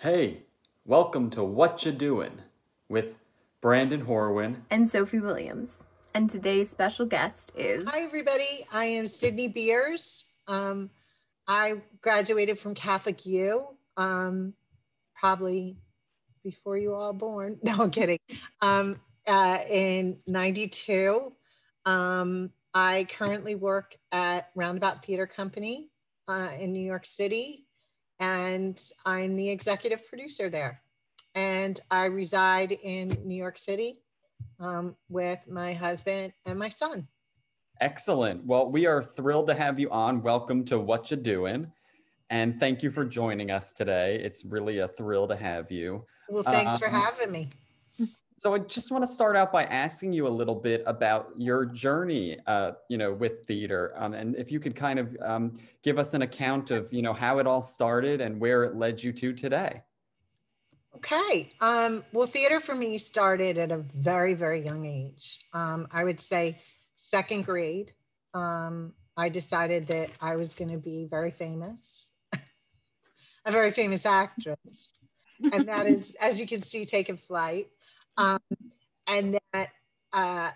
Hey, welcome to Whatcha Doin' with Brandon Horwin. and Sophie Williams. And today's special guest is Hi, everybody. I am Sydney Beers. Um, I graduated from Catholic U, um, probably before you all born. No, I'm kidding. Um, uh, in 92. Um, I currently work at Roundabout Theater Company uh, in New York City, and I'm the executive producer there. And I reside in New York City um, with my husband and my son. Excellent. Well, we are thrilled to have you on. Welcome to Whatcha Doin'. And thank you for joining us today. It's really a thrill to have you. Well, thanks for Um, having me. So I just want to start out by asking you a little bit about your journey, uh, you know, with theater, um, and if you could kind of um, give us an account of, you know, how it all started and where it led you to today. Okay. Um, well, theater for me started at a very, very young age. Um, I would say second grade. Um, I decided that I was going to be very famous, a very famous actress. and that is, as you can see, taking flight. Um, and that uh,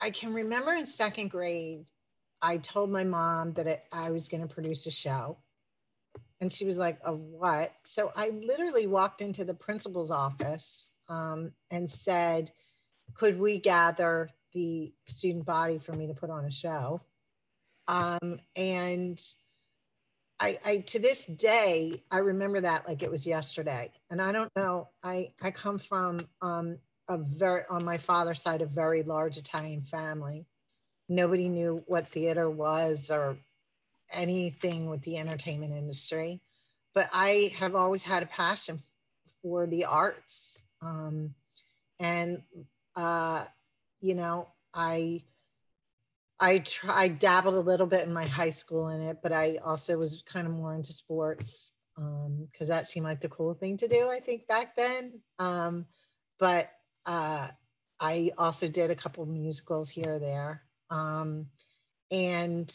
I can remember in second grade, I told my mom that it, I was going to produce a show. And she was like, Of what? So I literally walked into the principal's office um, and said, Could we gather the student body for me to put on a show? Um, and I, I to this day I remember that like it was yesterday. And I don't know. I I come from um, a very on my father's side a very large Italian family. Nobody knew what theater was or anything with the entertainment industry, but I have always had a passion for the arts. Um, and uh, you know, I I try, I dabbled a little bit in my high school in it, but I also was kind of more into sports because that seemed like the cool thing to do, I think, back then. Um, but uh, I also did a couple musicals here or there. Um, and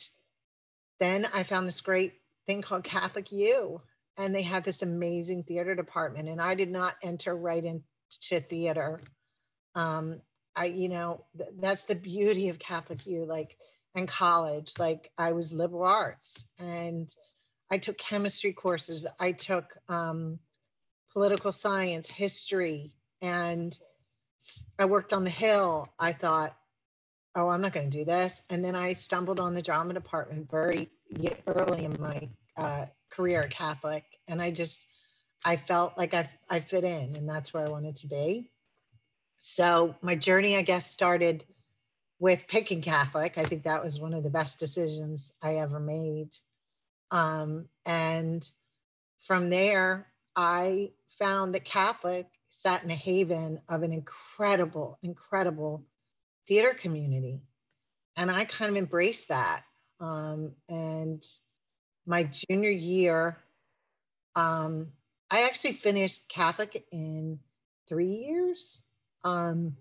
then I found this great thing called Catholic U, and they had this amazing theater department. And I did not enter right into theater. Um, I, you know, th- that's the beauty of Catholic U, like, and college. Like, I was liberal arts and I took chemistry courses, I took um, political science, history, and I worked on the Hill. I thought, oh, I'm not going to do this. And then I stumbled on the drama department very early in my uh, career at Catholic. And I just, I felt like I, I fit in and that's where I wanted to be. So my journey, I guess, started with picking Catholic. I think that was one of the best decisions I ever made. Um, and from there, I found that Catholic sat in a haven of an incredible, incredible theater community. And I kind of embraced that. Um, and my junior year, um, I actually finished Catholic in three years. Um,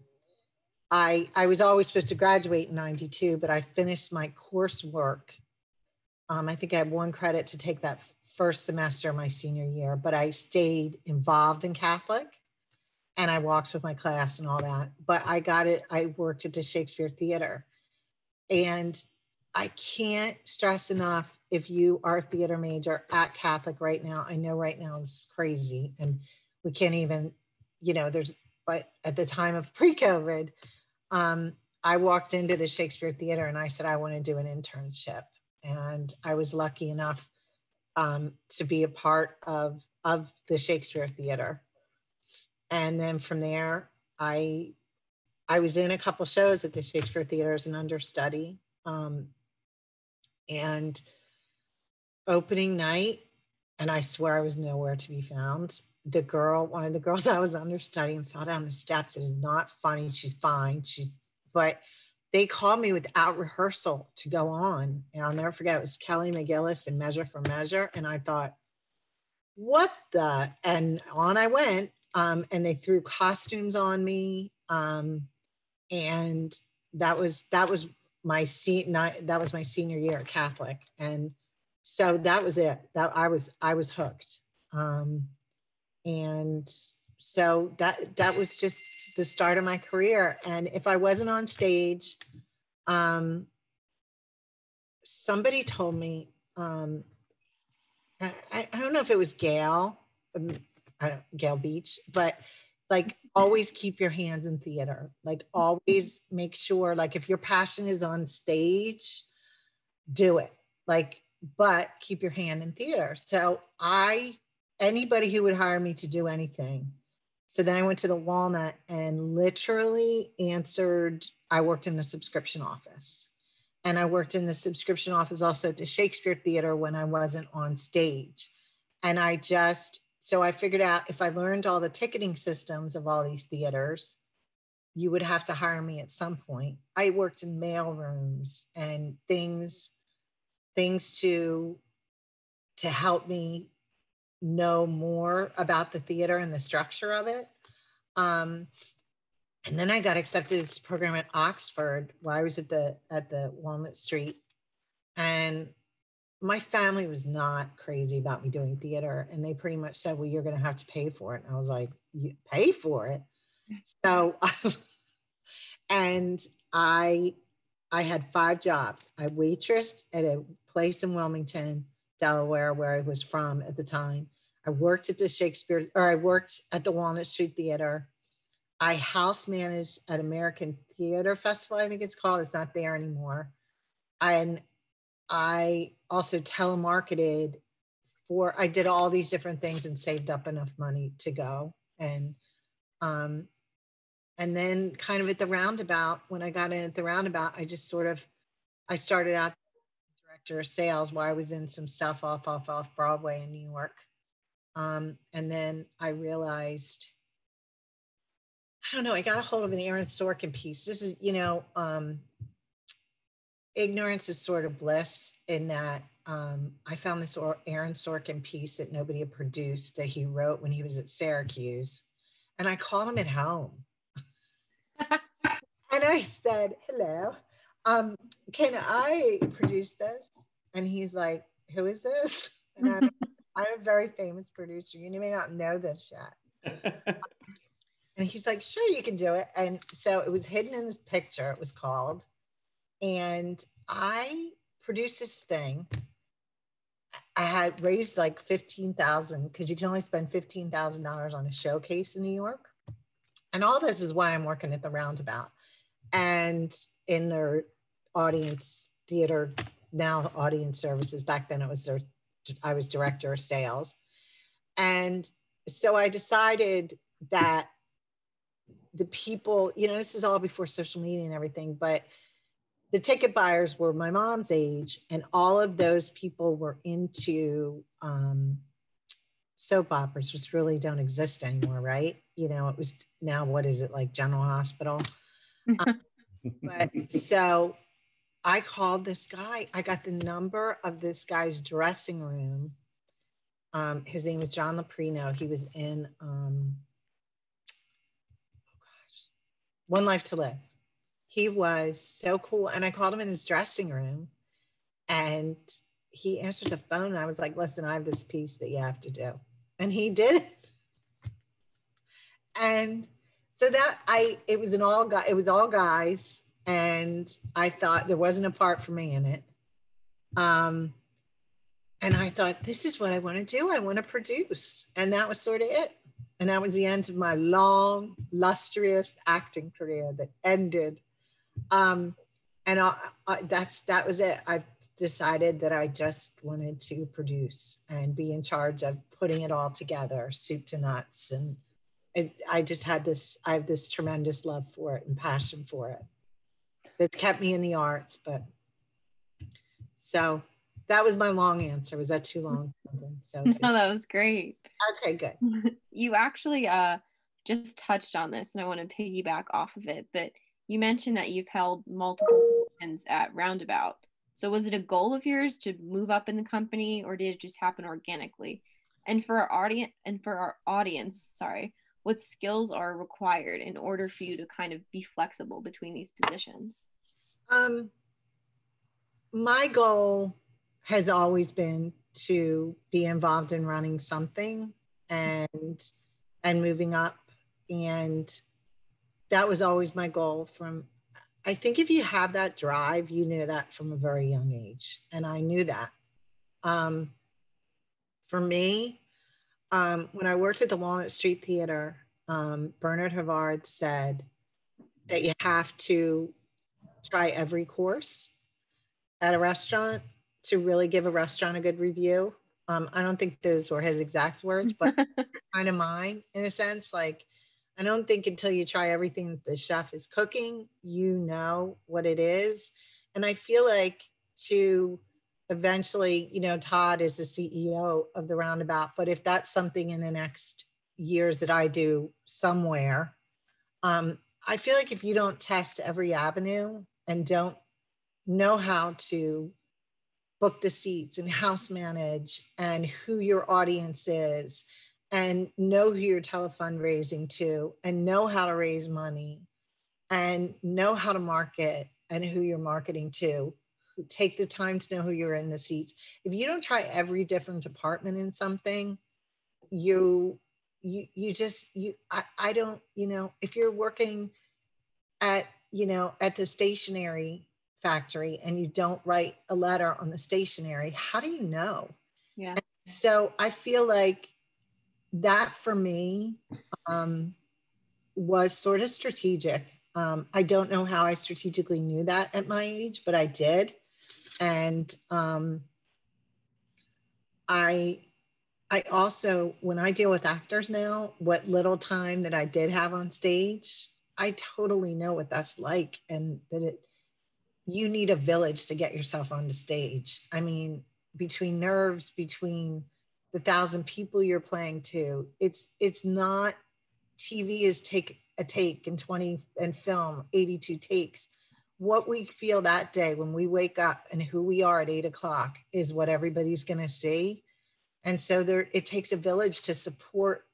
I, I was always supposed to graduate in 92, but I finished my coursework. Um, I think I had one credit to take that first semester of my senior year, but I stayed involved in Catholic and I walked with my class and all that. But I got it, I worked at the Shakespeare Theater. And I can't stress enough if you are a theater major at Catholic right now. I know right now is crazy and we can't even, you know, there's, but at the time of pre COVID, um, I walked into the Shakespeare Theater and I said, I want to do an internship. And I was lucky enough um, to be a part of, of the Shakespeare Theater. And then from there, I I was in a couple shows at the Shakespeare Theater as an understudy. Um, and opening night, and I swear I was nowhere to be found. The girl, one of the girls I was understudying, fell down the steps. It is not funny. She's fine. She's, but they called me without rehearsal to go on. And I'll never forget, it was Kelly McGillis and Measure for Measure. And I thought, what the? And on I went. Um, and they threw costumes on me. Um, and that was that was my se- that was my senior year at Catholic, and so that was it. That I was I was hooked. Um, and so that that was just the start of my career. And if I wasn't on stage, um, somebody told me, um, I, I don't know if it was Gail, um, I don't, Gail Beach, but like always keep your hands in theater. Like always make sure, like if your passion is on stage, do it. Like, but keep your hand in theater. So I, anybody who would hire me to do anything. So then I went to the Walnut and literally answered. I worked in the subscription office and I worked in the subscription office also at the Shakespeare Theater when I wasn't on stage. And I just, so I figured out if I learned all the ticketing systems of all these theaters, you would have to hire me at some point. I worked in mail rooms and things, things to, to help me know more about the theater and the structure of it. Um, and then I got accepted to this program at Oxford while I was at the at the Walnut Street, and my family was not crazy about me doing theater, and they pretty much said, "Well, you're going to have to pay for it." And I was like, "You pay for it?" So, and I I had five jobs. I waitressed at a place in Wilmington, Delaware, where I was from at the time. I worked at the Shakespeare, or I worked at the Walnut Street Theater. I house managed at American Theater Festival, I think it's called. It's not there anymore. And I also telemarketed for, I did all these different things and saved up enough money to go. And, um, and then kind of at the roundabout, when I got in at the roundabout, I just sort of, I started out director of sales while I was in some stuff off, off, off Broadway in New York. Um, and then I realized, I don't know, I got a hold of an Aaron Sorkin piece. This is, you know, um, ignorance is sort of bliss in that um, I found this Aaron Sorkin piece that nobody had produced that he wrote when he was at Syracuse. And I called him at home. and I said, hello, um, can I produce this? And he's like, who is this? And I'm, I'm a very famous producer. You may not know this yet. And he's like, sure, you can do it. And so it was hidden in this picture, it was called. And I produced this thing. I had raised like 15,000 because you can only spend $15,000 on a showcase in New York. And all this is why I'm working at the Roundabout and in their audience theater, now audience services. Back then it was their, I was director of sales. And so I decided that the people, you know, this is all before social media and everything, but the ticket buyers were my mom's age, and all of those people were into um, soap operas, which really don't exist anymore, right? You know, it was now what is it like General Hospital? But so I called this guy. I got the number of this guy's dressing room. Um, his name was John Loprieno. He was in um, One Life to Live. He was so cool. And I called him in his dressing room and he answered the phone. And I was like, listen, I have this piece that you have to do. And he did it. And so that I, it was an all guy, it was all guys. And I thought there wasn't a part for me in it. Um, and I thought, this is what I want to do. I want to produce. And that was sort of it. And that was the end of my long, lustrous acting career that ended. Um, and I, I, that's that was it. I decided that I just wanted to produce and be in charge of putting it all together, soup to nuts. And it, I just had this, I have this tremendous love for it and passion for it. That's kept me in the arts, but so that was my long answer. Was that too long? So no, that was great. Okay, good. you actually uh just touched on this, and I want to piggyback off of it. But you mentioned that you've held multiple positions at Roundabout. So was it a goal of yours to move up in the company, or did it just happen organically? And for our audience, and for our audience, sorry, what skills are required in order for you to kind of be flexible between these positions? Um, my goal has always been to be involved in running something and and moving up and that was always my goal from i think if you have that drive you knew that from a very young age and i knew that um, for me um, when i worked at the walnut street theater um, bernard havard said that you have to try every course at a restaurant to really give a restaurant a good review um, I don't think those were his exact words, but kind of mine in a sense. Like, I don't think until you try everything that the chef is cooking, you know what it is. And I feel like to eventually, you know, Todd is the CEO of the Roundabout, but if that's something in the next years that I do somewhere, um, I feel like if you don't test every avenue and don't know how to book the seats and house manage and who your audience is and know who you're telefundraising to and know how to raise money and know how to market and who you're marketing to take the time to know who you're in the seats if you don't try every different department in something you you you just you I, I don't you know if you're working at you know at the stationery factory and you don't write a letter on the stationery, how do you know? Yeah. And so I feel like that for me um, was sort of strategic. Um, I don't know how I strategically knew that at my age, but I did. And um, I I also, when I deal with actors now, what little time that I did have on stage, I totally know what that's like and that it you need a village to get yourself onto stage. I mean, between nerves, between the thousand people you're playing to, it's it's not TV is take a take and 20 and film 82 takes. What we feel that day when we wake up and who we are at eight o'clock is what everybody's gonna see. And so there it takes a village to support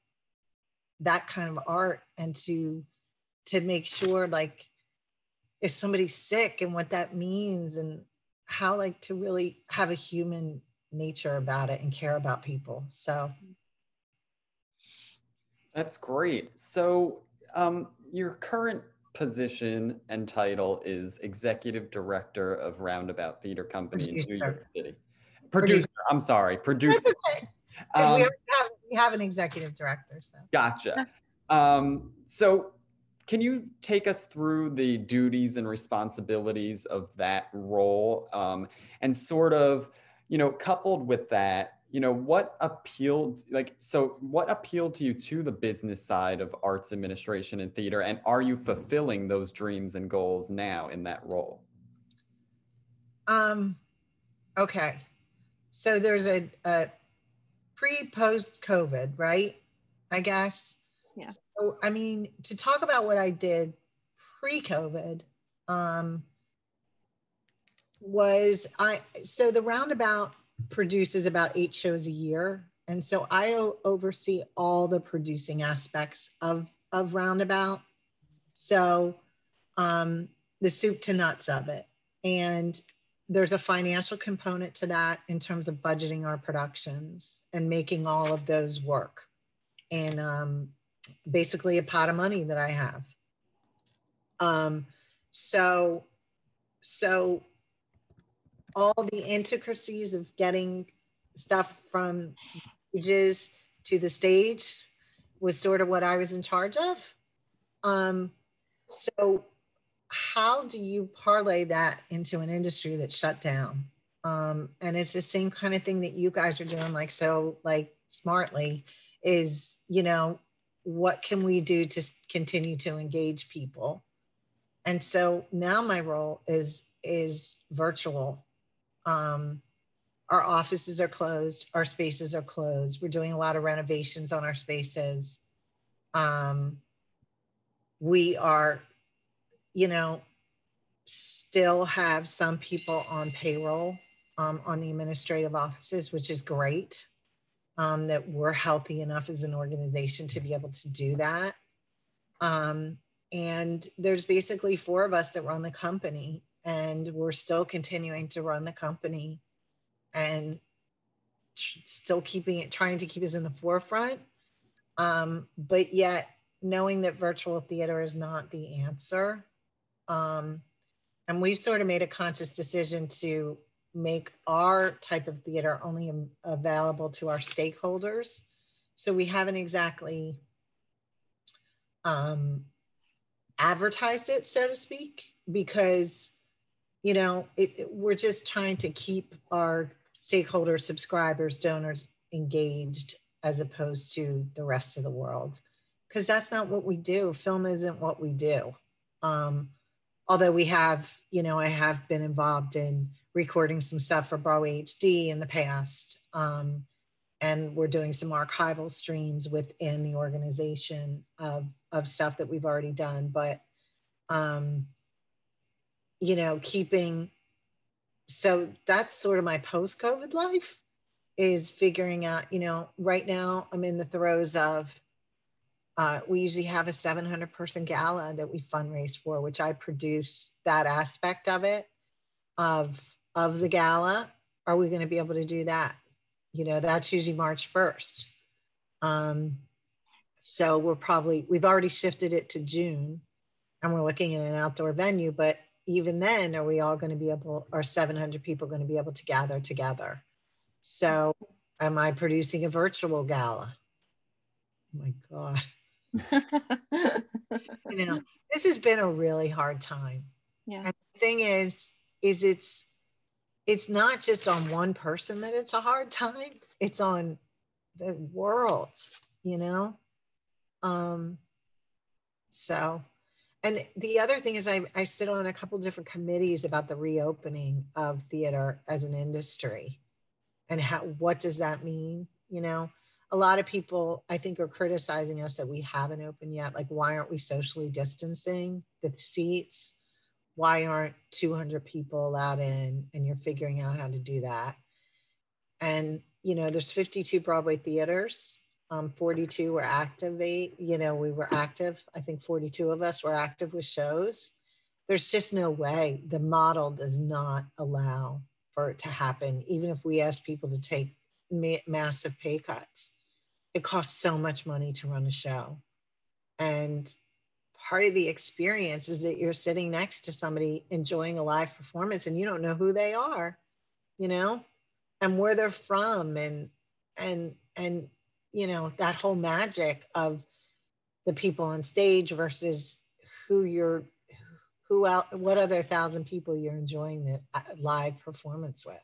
that kind of art and to to make sure like if somebody's sick and what that means and how like to really have a human nature about it and care about people so that's great so um, your current position and title is executive director of roundabout theater company producer. in new york city producer, producer. i'm sorry producer okay. um, we, have, we have an executive director so gotcha um, so can you take us through the duties and responsibilities of that role um, and sort of, you know, coupled with that, you know, what appealed, like, so what appealed to you to the business side of arts administration and theater? And are you fulfilling those dreams and goals now in that role? Um, okay. So there's a, a pre post COVID, right? I guess yeah. So, I mean, to talk about what I did pre COVID, um, was I, so the roundabout produces about eight shows a year. And so I oversee all the producing aspects of, of roundabout. So, um, the soup to nuts of it. And there's a financial component to that in terms of budgeting our productions and making all of those work. And um, basically a pot of money that I have. Um, so, so all the intricacies of getting stuff from pages to the stage was sort of what I was in charge of. Um, so how do you parlay that into an industry that shut down? Um, and it's the same kind of thing that you guys are doing, like so, like smartly, is you know what can we do to continue to engage people and so now my role is is virtual um, our offices are closed our spaces are closed. We're doing a lot of renovations on our spaces. Um, we are you know still have some people on payroll um, on the administrative offices which is great um, that we're healthy enough as an organization to be able to do that. Um, and there's basically four of us that run the company, and we're still continuing to run the company and still keeping it, trying to keep us in the forefront Um, but yet, knowing that virtual theater is not the answer. Um, and we've sort of made a conscious decision to make our type of theater only available to our stakeholders. So we haven't exactly um, advertised it, so to speak, because you know it, it, we're just trying to keep our stakeholders, subscribers, donors engaged as opposed to the rest of the world, because that's not what we do. Film isn't what we do. Um, although we have, you know, I have been involved in recording some stuff for Broadway HD in the past. Um, and we're doing some archival streams within the organization of, of stuff that we've already done. But, um, you know, keeping, so that's sort of my post COVID life is figuring out, you know, right now I'm in the throes of uh, we usually have a 700 person gala that we fundraise for, which I produce that aspect of it, of of the gala. Are we going to be able to do that? You know, that's usually March 1st. Um, so we're probably we've already shifted it to June, and we're looking at an outdoor venue. But even then, are we all going to be able? Are 700 people going to be able to gather together? So, am I producing a virtual gala? Oh my God you know, this has been a really hard time. Yeah. And the thing is, is it's it's not just on one person that it's a hard time. It's on the world, you know? Um so and the other thing is I, I sit on a couple different committees about the reopening of theater as an industry and how what does that mean you know? A lot of people i think are criticizing us that we haven't opened yet. Like why aren't we socially distancing the seats? Why aren't 200 people allowed in and you're figuring out how to do that? And you know there's 52 broadway theaters um, 42 were activate you know we were active. I think 42 of us were active with shows. There's just no way the model does not allow for it to happen even if we ask people to take ma- massive pay cuts. It costs so much money to run a show. And part of the experience is that you're sitting next to somebody enjoying a live performance and you don't know who they are, you know, and where they're from and and and you know that whole magic of the people on stage versus who you're who out what other thousand people you're enjoying the uh, live performance with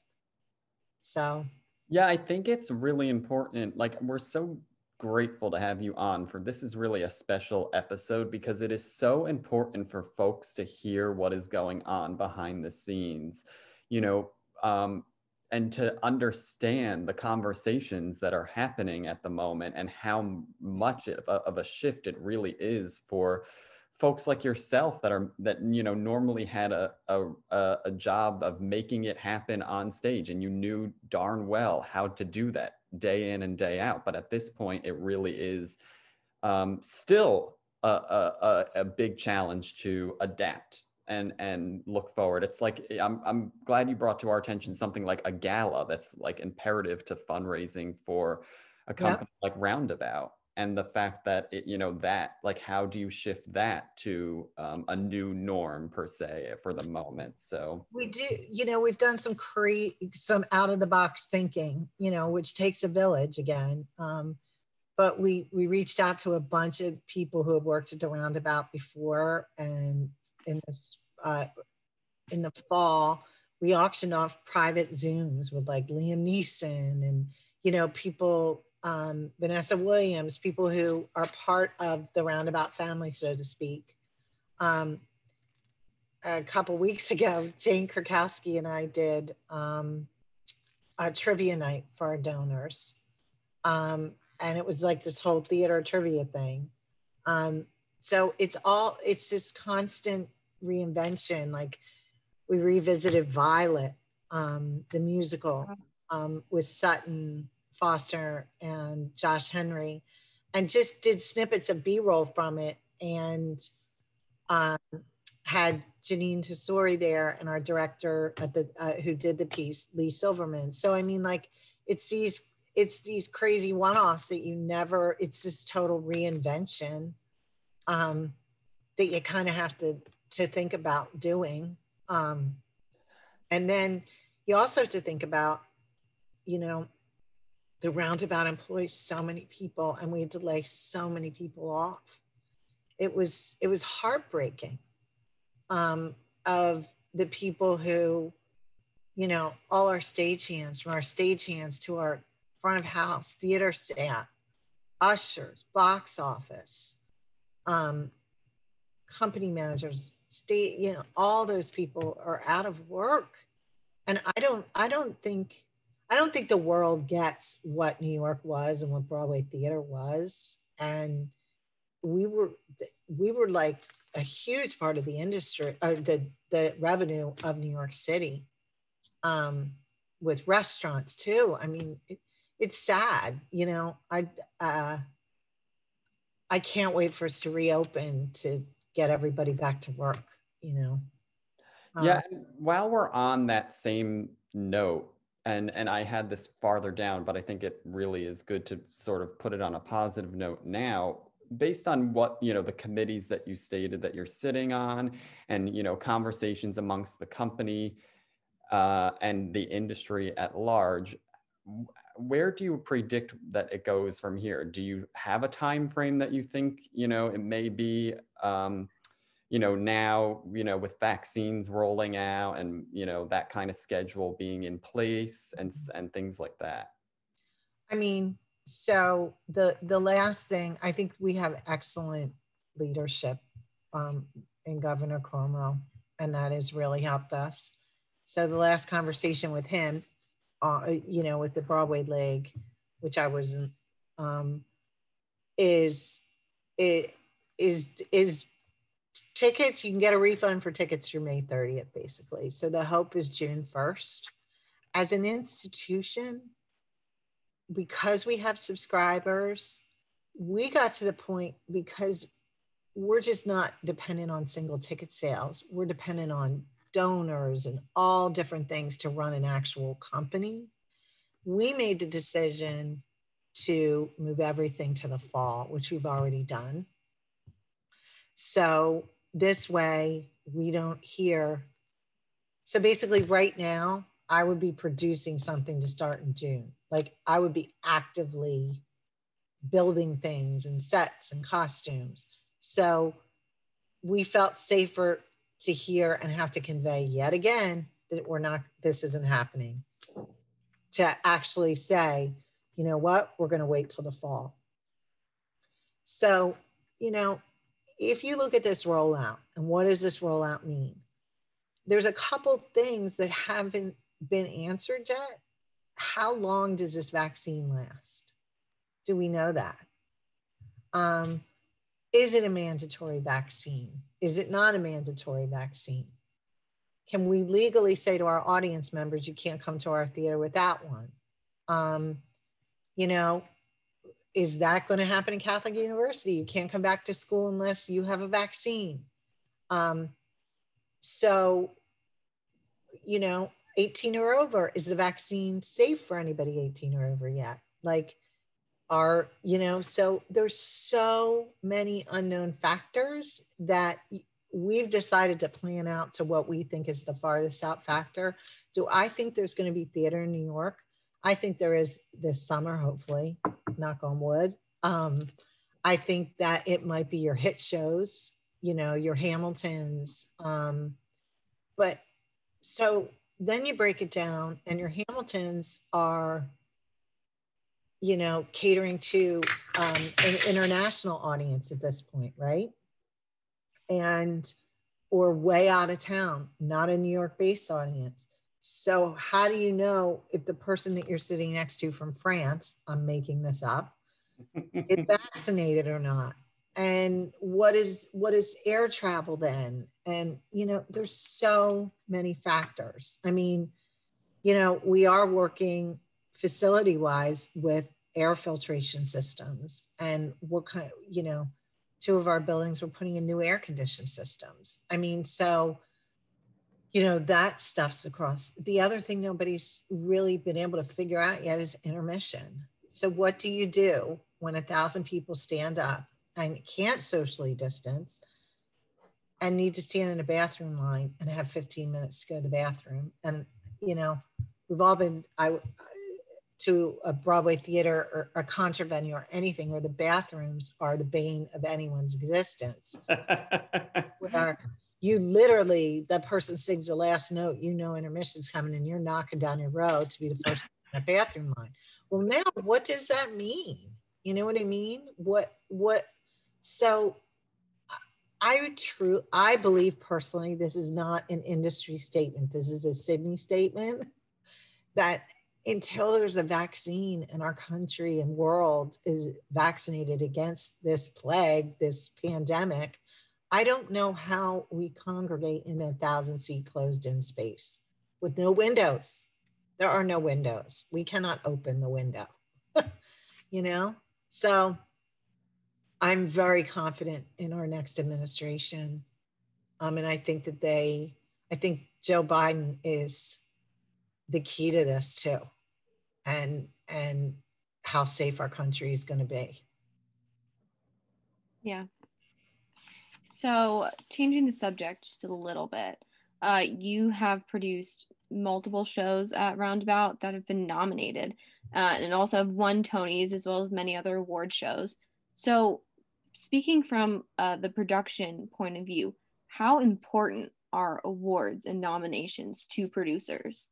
so yeah, I think it's really important. Like, we're so grateful to have you on for this is really a special episode because it is so important for folks to hear what is going on behind the scenes, you know, um, and to understand the conversations that are happening at the moment and how much of a, of a shift it really is for folks like yourself that are that you know normally had a, a a job of making it happen on stage and you knew darn well how to do that day in and day out. But at this point it really is um, still a, a, a big challenge to adapt and and look forward. It's like I'm, I'm glad you brought to our attention something like a gala that's like imperative to fundraising for a company yeah. like roundabout. And the fact that it, you know that like how do you shift that to um, a new norm per se for the moment? So we do you know we've done some cre- some out of the box thinking you know which takes a village again um, but we we reached out to a bunch of people who have worked at the roundabout before and in this uh, in the fall we auctioned off private zooms with like liam neeson and you know people um, Vanessa Williams, people who are part of the Roundabout family, so to speak. Um, a couple weeks ago, Jane Krakowski and I did um, a trivia night for our donors. Um, and it was like this whole theater trivia thing. Um, so it's all, it's this constant reinvention. Like we revisited Violet, um, the musical with Sutton Foster and Josh Henry, and just did snippets of B-roll from it, and um, had Jeanine Tesori there, and our director at the uh, who did the piece, Leigh Silverman. So I mean, like, it's these it's these crazy one-offs that you never it's this total reinvention um that you kind of have to to think about doing um and then you also have to think about you know the roundabout employs so many people and we had to lay so many people off. It was it was heartbreaking um of the people who you know all our stagehands from our stagehands to our front of house theater staff ushers box office um, company managers state you know all those people are out of work. And i don't i don't think i don't think the world gets what new york was and what broadway theater was. And we were we were like a huge part of the industry or the the revenue of new york city um, with restaurants too. I mean it, it's sad you know i uh, i can't wait for us to reopen to get everybody back to work, you know. Yeah, uh, while we're on that same note, and and I had this farther down, but I think it really is good to sort of put it on a positive note now based on what you know the committees that you stated that you're sitting on and you know conversations amongst the company uh, and the industry at large where do you predict that it goes from here? Do you have a time frame that you think you know it may be? Um, you know now you know with vaccines rolling out and you know that kind of schedule being in place and and things like that. I mean, so the the last thing I think we have excellent leadership um, in Governor Cuomo, and that has really helped us. So the last conversation with him, uh, you know, with the Broadway leg, which I wasn't, um, is it is is tickets. You can get a refund for tickets through May 30th, basically. So the hope is June 1st. As an institution, because we have subscribers, we got to the point because we're just not dependent on single ticket sales. We're dependent on donors and all different things to run an actual company. We made the decision to move everything to the fall, which we've already done. So this way we don't hear. So basically, right now, I would be producing something to start in June. Like I would be actively building things and sets and costumes. So we felt safer to hear and have to convey yet again that we're not, this isn't happening. To actually say, you know what, we're going to wait till the fall. So, you know, if you look at this rollout and what does this rollout mean? There's a couple things that haven't been answered yet. How long does this vaccine last? Do we know that? Um, is it a mandatory vaccine? Is it not a mandatory vaccine? Can we legally say to our audience members, you can't come to our theater without one? Um, you know, is that going to happen in Catholic University? You can't come back to school unless you have a vaccine. Um, so, you know, 18 or over, is the vaccine safe for anybody 18 or over yet? Like, are you know so there's so many unknown factors that we've decided to plan out to what we think is the farthest out factor. Do i think there's going to be theater in new york? I think there is this summer hopefully knock on wood. Um, i think that it might be your hit shows you know your hamiltons um, but so then you break it down and your hamiltons are you know, catering to um, an international audience at this point, right? And or way out of town, not a New York based audience. So, how do you know if the person that you're sitting next to from France, I'm making this up, is vaccinated or not? And what is what is air travel then? And you know, there's so many factors. I mean, you know, we are working facility wise with air filtration systems and what kind you know two of our buildings were putting in new air conditioned systems i mean so you know, that stuff's across. The other thing nobody's really been able to figure out yet is intermission. So, what do you do when a thousand people stand up and can't socially distance and need to stand in a bathroom line and have 15 minutes to go to the bathroom? And, you know, we've all been I, to a Broadway theater or a concert venue or anything where the bathrooms are the bane of anyone's existence. where you literally, the person sings the last note, you know intermission's coming and you're knocking down your row to be the first in the bathroom line. Well, now what does that mean? You know what I mean? What what so I true I believe personally this is not an industry statement. This is a Sydney statement that until there's a vaccine in our country and world is vaccinated against this plague, this pandemic, I don't know how we congregate in a thousand seat closed in space with no windows. There are no windows. We cannot open the window, you know? So I'm very confident in our next administration. Um, and I think that they, I think Joe Biden is the key to this too, and and how safe our country is going to be. Yeah, so, changing the subject just a little bit, uh, you have produced multiple shows at Roundabout that have been nominated, uh, and also have won Tonys as well as many other award shows. So, speaking from uh, the production point of view, how important are awards and nominations to producers?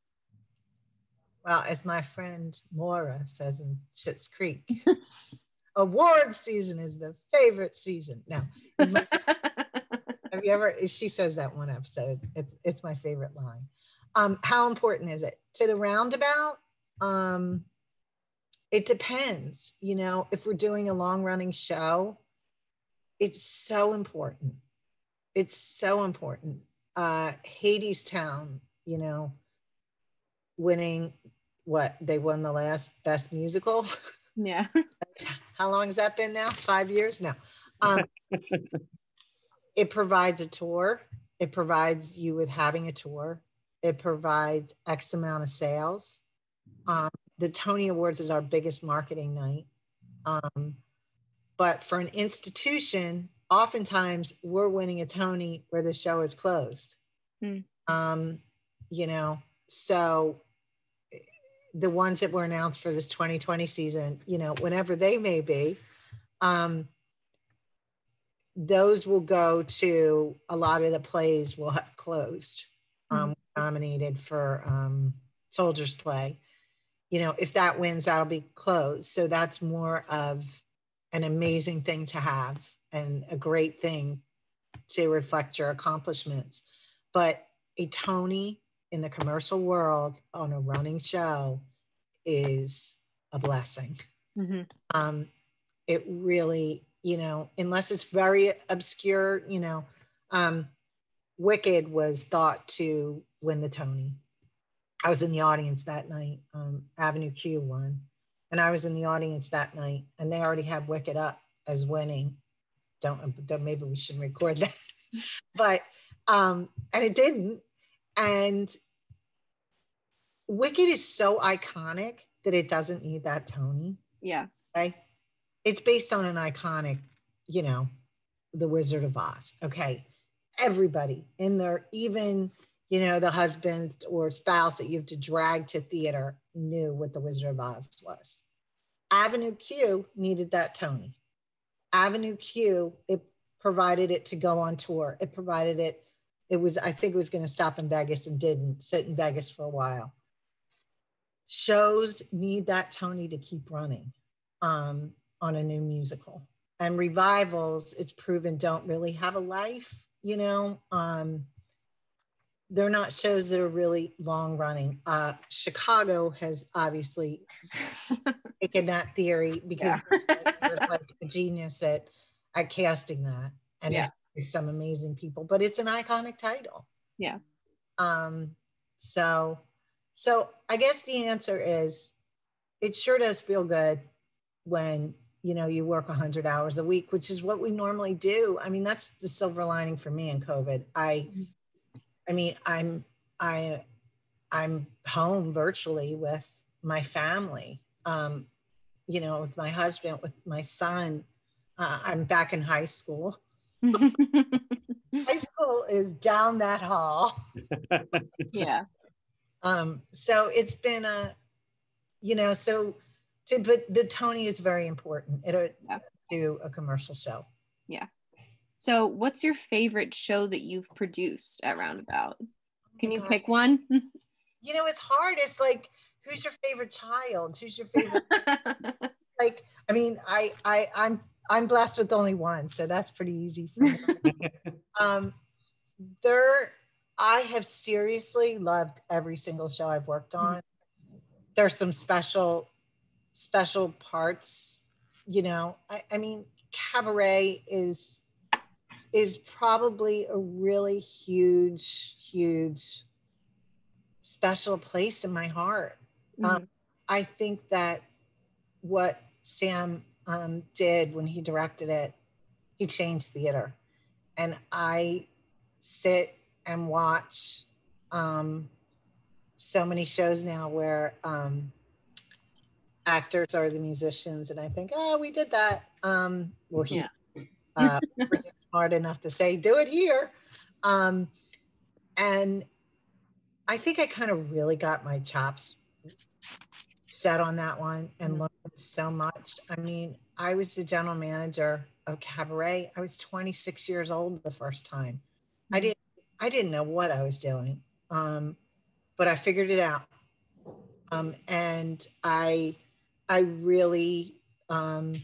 Well, as my friend Moira says in Schitt's Creek, award season is the favorite season. Now, my, have you ever? She says that one episode. It's it's my favorite line. Um, how important is it to the roundabout? Um, it depends. You know, if we're doing a long running show, it's so important. It's so important. Uh, Hadestown, you know, winning what they won the last best musical. Yeah. How long has that been now? Five years now. Um, it provides a tour. It provides you with having a tour. It provides X amount of sales. Um, the Tony Awards is our biggest marketing night. Um, but for an institution, oftentimes we're winning a Tony where the show is closed. Mm. Um, you know, so the ones that were announced for this 2020 season, you know, whenever they may be, um, those will go to a lot of the plays will have closed, um, mm-hmm. nominated for um, Soldiers Play. You know, if that wins, that'll be closed. So that's more of an amazing thing to have and a great thing to reflect your accomplishments. But a Tony in the commercial world on a running show is a blessing. Mm-hmm. Um, it really, you know, unless it's very obscure, you know, um, Wicked was thought to win the Tony. I was in the audience that night. Um, Avenue Q won, and I was in the audience that night, and they already had Wicked up as winning. Don't, don't maybe we shouldn't record that, but um, and it didn't. And Wicked is so iconic that it doesn't need that Tony. Yeah. Okay. It's based on an iconic, you know, The Wizard of Oz. Okay. Everybody in there, even, you know, the husband or spouse that you have to drag to theater knew what The Wizard of Oz was. Avenue Q needed that Tony. Avenue Q, it provided it to go on tour. It provided it, it was, I think it was going to stop in Vegas and didn't sit in Vegas for a while shows need that Tony to keep running um, on a new musical. And revivals, it's proven, don't really have a life, you know. Um, they're not shows that are really long running. Uh, Chicago has obviously taken that theory because yeah. they're like a genius at, at casting that. And yeah. It's some amazing people, but it's an iconic title. Yeah. Um, so so I guess the answer is it sure does feel good when you know you work 100 hours a week which is what we normally do i mean that's the silver lining for me in covid i i mean i'm I I'm home virtually with my family. Um, you know, with my husband, with my son. Uh, I'm back in high school. high school is down that hall. yeah. Um, so it's been a, you know, so to, but the Tony is very important. It yeah. do a commercial show. Yeah. So what's your favorite show that you've produced at Roundabout? Can you pick one? you know, it's hard. It's like, who's your favorite child? Who's your favorite? like, I mean, I, I, I'm, I'm blessed with only one, so that's pretty easy for me. um, there, I have seriously loved every single show I've worked on. Mm-hmm. There's some special, special parts. You know, I, I mean, cabaret is is probably a really huge, huge special place in my heart. Mm-hmm. Um, I think that what Sam um, did when he directed it, he changed theater. And I sit and watch um, so many shows now where um, actors are the musicians, and I think, oh, we did that. Um, well, he yeah. uh, smart enough to say, do it here. Um, and I think I kind of really got my chops set on that one and mm-hmm. learned so much. I mean, I was the general manager of Cabaret. I was 26 years old the first time. I mm-hmm. didn't I didn't know what I was doing. Um, but I figured it out. Um, and I I really um,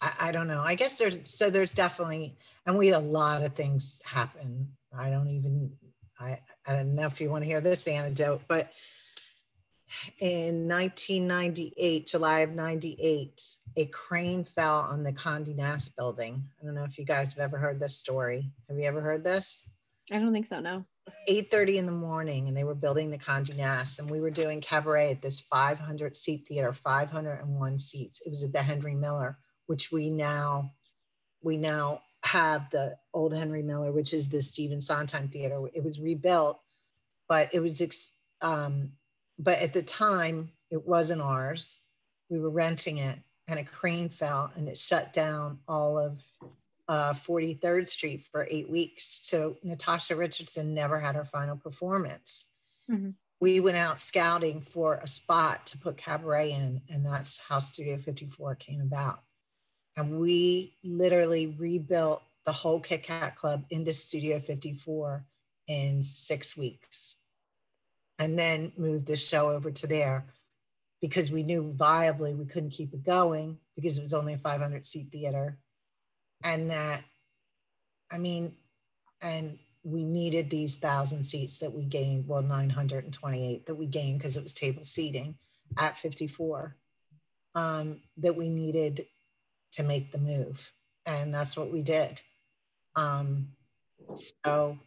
I, I don't know. I guess there's so there's definitely and we had a lot of things happen. I don't even I, I don't know if you want to hear this anecdote, but in 1998, July of 98, a crane fell on the Condé Nast building. I don't know if you guys have ever heard this story. Have you ever heard this? I don't think so, no. 8.30 in the morning and they were building the Condé Nast and we were doing cabaret at this 500 seat theater, 501 seats. It was at the Henry Miller, which we now, we now have the old Henry Miller, which is the Stephen Sondheim Theater. It was rebuilt, but it was, um, but at the time it wasn't ours. We were renting it, and a crane fell and it shut down all of uh, 43rd Street for eight weeks. So Natasha Richardson never had her final performance. Mm-hmm. We went out scouting for a spot to put cabaret in, and that's how Studio 54 came about. And we literally rebuilt the whole Kit Kat Club into Studio 54 in six weeks. And then moved the show over to there because we knew viably we couldn't keep it going because it was only a 500 seat theater. And that, I mean, and we needed these thousand seats that we gained, well, 928 that we gained because it was table seating at 54 um, that we needed to make the move. And that's what we did. Um, so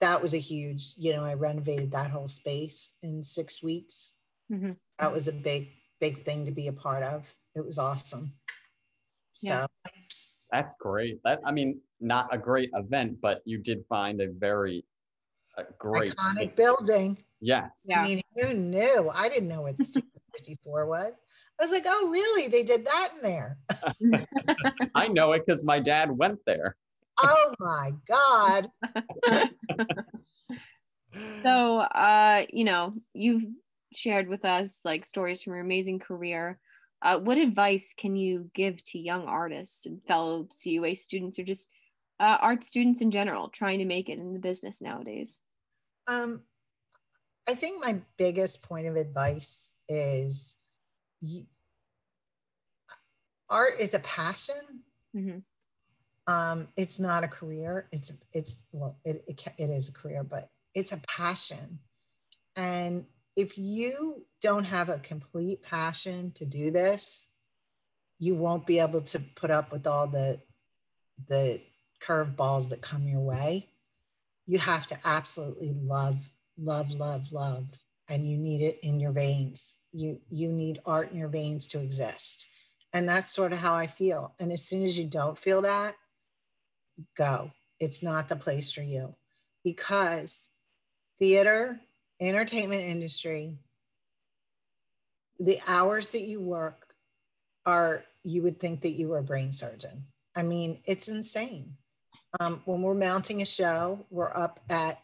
that was a huge, you know, I renovated that whole space in six weeks. Mm-hmm. That was a big, big thing to be a part of. It was awesome. Yeah. So that's great. That I mean, not a great event, but you did find a very a great iconic building. Yes. Yeah. I mean, who knew? I didn't know what Studio 54 was. I was like, oh, really? They did that in there. I know it because my dad went there. Oh my God. so, uh, you know, you've shared with us like stories from your amazing career. Uh, what advice can you give to young artists and fellow CUA students or just uh, art students in general trying to make it in the business nowadays? Um, I think my biggest point of advice is art is a passion. Mm-hmm. Um, it's not a career. It's it's well, it, it it is a career, but it's a passion. And if you don't have a complete passion to do this, you won't be able to put up with all the the curveballs that come your way. You have to absolutely love, love, love, love, and you need it in your veins. You you need art in your veins to exist. And that's sort of how I feel. And as soon as you don't feel that, go. It's not the place for you because theater, entertainment industry, the hours that you work are, you would think that you were a brain surgeon. I mean, it's insane. Um, when we're mounting a show, we're up at,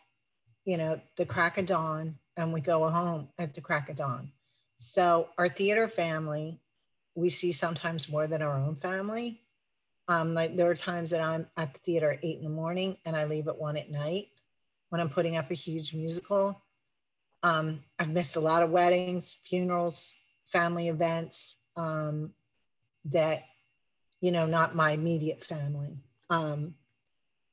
you know, the crack of dawn and we go home at the crack of dawn. So our theater family, we see sometimes more than our own family. Um, like there are times that I'm at the theater at eight in the morning and I leave at one at night when I'm putting up a huge musical. Um, I've missed a lot of weddings, funerals, family events um, that, you know, not my immediate family, um,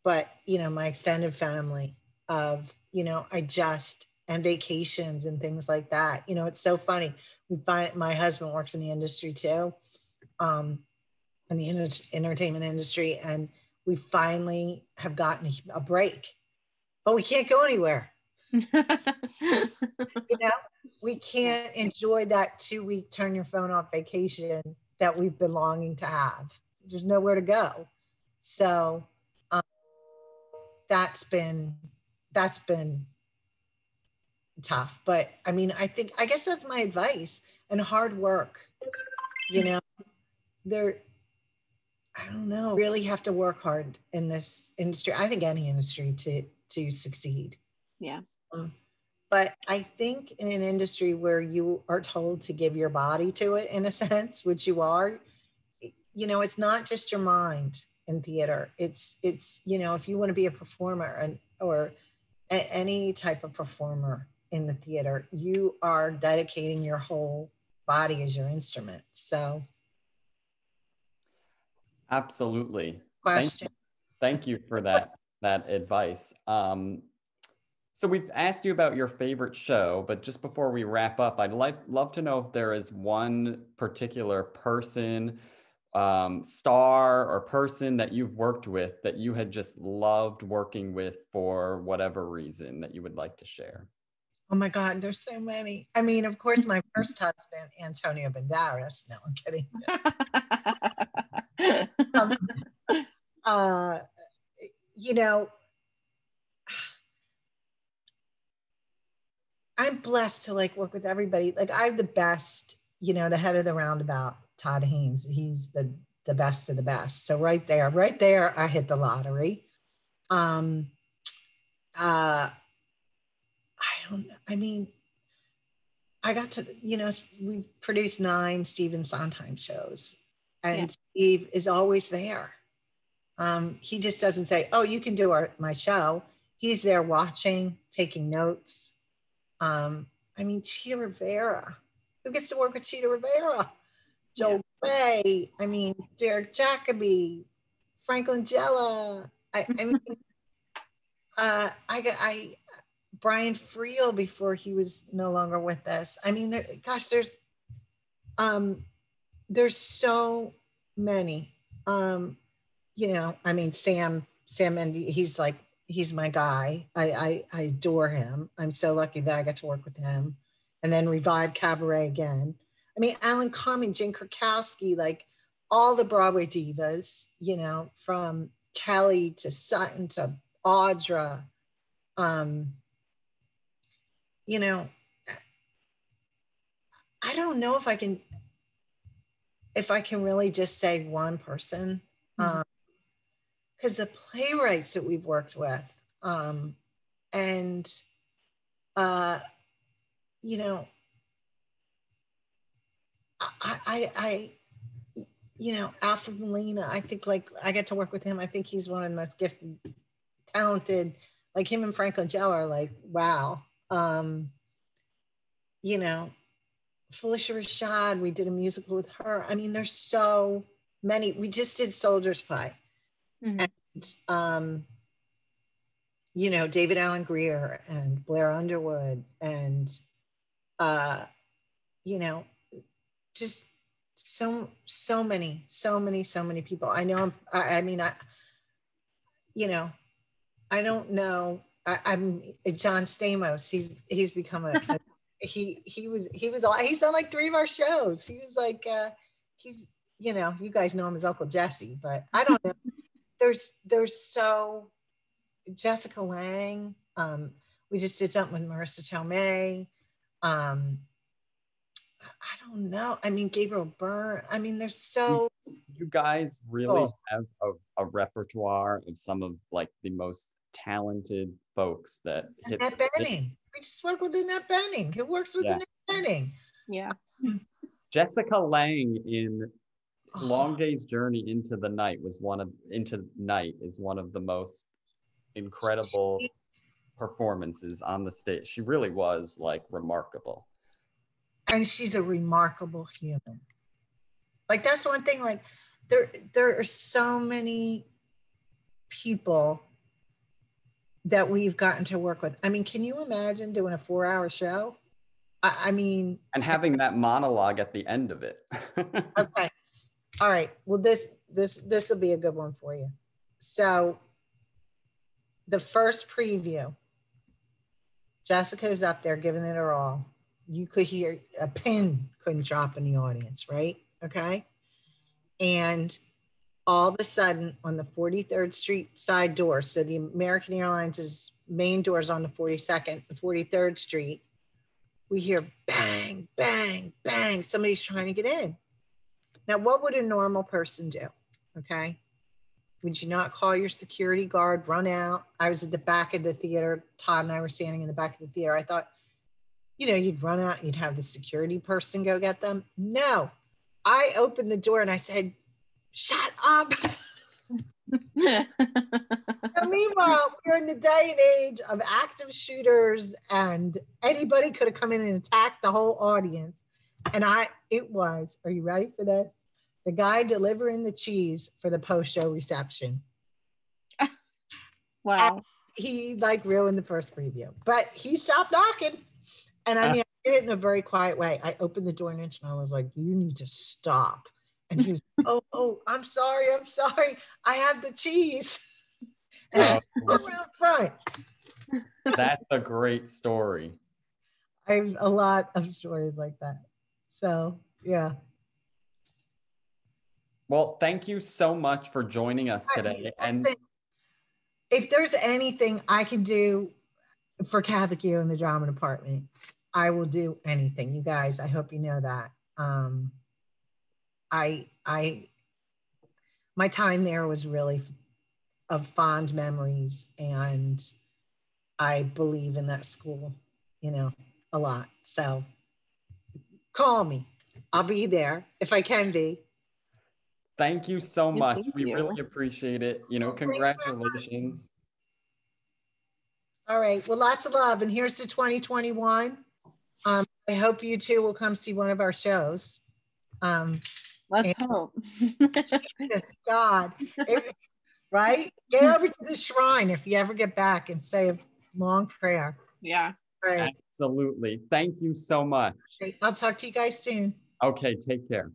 but, you know, my extended family of, you know, I just, and vacations and things like that. You know, it's so funny. We find my husband works in the industry too, um, in the entertainment industry, and we finally have gotten a break, but we can't go anywhere. you know, we can't enjoy that two week turn your phone off vacation that we've been longing to have. There's nowhere to go. So um, that's been that's been tough. But I mean, I think I guess that's my advice and hard work. You know, there I don't know, really have to work hard in this industry. I think any industry to to succeed. Yeah. Um, but I think in an industry where you are told to give your body to it, in a sense, which you are, you know, it's not just your mind in theater. It's it's you know, if you want to be a performer and or a, any type of performer in the theater, you are dedicating your whole body as your instrument. So, absolutely. Question. Thank, thank you for that that advice. Um, so we've asked you about your favorite show, but just before we wrap up, I'd like love to know if there is one particular person, um, star or person that you've worked with that you had just loved working with for whatever reason that you would like to share. Oh my God, there's so many. I mean, of course, my first husband, Antonio Banderas. No, I'm kidding. um, uh, you know, I'm blessed to like work with everybody. Like I have the best, you know, the head of the roundabout, Todd Haimes. He's the the best of the best. So right there, right there, I hit the lottery. Um uh I don't I mean I got to, you know, we've produced nine Stephen Sondheim shows, and yeah. Steve is always there. Um, he just doesn't say, "Oh, you can do our, my show." He's there watching, taking notes, um, I mean, Chita Rivera. Who gets to work with Chita Rivera? Joe yeah. Grey. I mean, Derek Jacobi, Frank Langella. I, I mean, uh, I got I Brian Friel before he was no longer with us. I mean, there, gosh, there's um, there's so many. Um, you know, I mean, Sam Sam and he's like he's my guy. I, I, I adore him. I'm so lucky that I got to work with him. And then revive Cabaret again. I mean, Alan Cumming, Jane Krakowski, like all the Broadway divas, you know, from Kelly to Sutton to Audra. Um, you know, I don't know if I can if I can really just say one person. Mm-hmm. Um, because the playwrights that we've worked with um, and uh, you know I, I, I you know alfred molina i think like i get to work with him i think he's one of the most gifted talented like him and frank langella are like wow um, you know phylicia rashad we did a musical with her i mean there's so many we just did soldiers play Mm-hmm. And, um, you know, David Alan Grier and Blair Underwood and, uh, you know, just so, so many, so many, so many people. I know, I, I mean, I, you know, I don't know. I, am John Stamos. He's, he's become a, a he, he was, he was, he's on like three of our shows. He was like, uh, he's, you know, you guys know him as Uncle Jesse, but I don't know there's there's so Jessica Lange Um, We just did something with Marisa Tomei. Um, I don't know. I mean, Gabriel Byrne. I mean, there's so. You guys really oh. have a, a, repertoire of some of like the most talented folks that hit. Annette. We just work with Annette Bening. It works with yeah. Annette Bening? Yeah. Jessica Lange in oh. Long Day's Journey into the Night was one of into night is one of the most incredible performances on the stage. She really was like remarkable. And she's a remarkable human. Like that's one thing, like there there are so many people that we've gotten to work with. I mean, can you imagine doing a four hour show? I, I mean and having that monologue at the end of it. okay. All right. Well, this this this will be a good one for you. So the first preview, Jessica is up there giving it her all. You could hear a pin couldn't drop in the audience, right? Okay. And all of a sudden on the 43rd Street side door, so the American Airlines' is main doors on the 42nd, the 43rd Street, we hear bang, bang, bang. Somebody's trying to get in. Now, what would a normal person do? Okay. Would you not call your security guard, run out? I was at the back of the theater. Todd and I were standing in the back of the theater. I thought, you know, you'd run out, and you'd have the security person go get them. No, I opened the door and I said, shut up. meanwhile, we're in the day and age of active shooters, and anybody could have come in and attacked the whole audience. And I, it was, are you ready for this? The guy delivering the cheese for the post show reception. wow. And he like ruined the first preview, but he stopped knocking. And I uh. mean, I did it in a very quiet way. I opened the door an inch and I was like, you need to stop. And he was, oh, oh, I'm sorry, I'm sorry. I have the cheese. And oh. around front. That's a great story. I have a lot of stories like that. So yeah. Well, thank you so much for joining us today. And if there's anything I can do for Catholic U in the drama department, I will do anything. You guys, I hope you know that. Um, I I my time there was really of fond memories and I believe in that school, you know, a lot. So call me. I'll be there if I can be. Thank you so much. Thank we you. really appreciate it. You know, congratulations. All right. Well, lots of love. And here's to 2021. Um, I hope you too will come see one of our shows. Um, Let's hope. God. If, right? Get over to the shrine if you ever get back and say a long prayer. Yeah. Right. Absolutely. Thank you so much. I'll talk to you guys soon. Okay. Take care.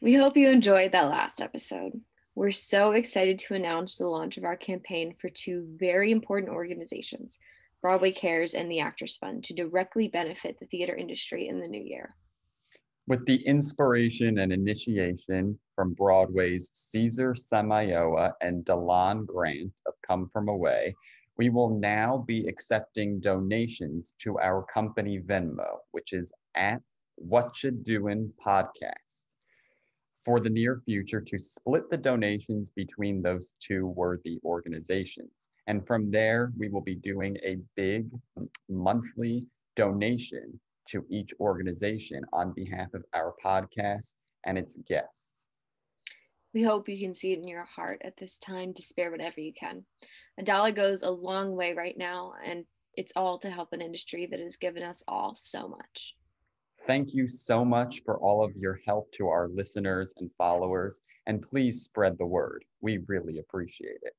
We hope you enjoyed that last episode. We're so excited to announce the launch of our campaign for two very important organizations, Broadway Cares and the Actors Fund, to directly benefit the theater industry in the new year. With the inspiration and initiation from Broadway's Caesar Samayoa and De'Lon Grant of Come From Away, we will now be accepting donations to our company Venmo, which is at Whatcha Doin' Podcast for the near future to split the donations between those two worthy organizations. And from there, we will be doing a big monthly donation to each organization on behalf of our podcast and its guests. We hope you can see it in your heart at this time to spare whatever you can. A dollar goes a long way right now, and it's all to help an industry that has given us all so much. Thank you so much for all of your help to our listeners and followers, and please spread the word. We really appreciate it.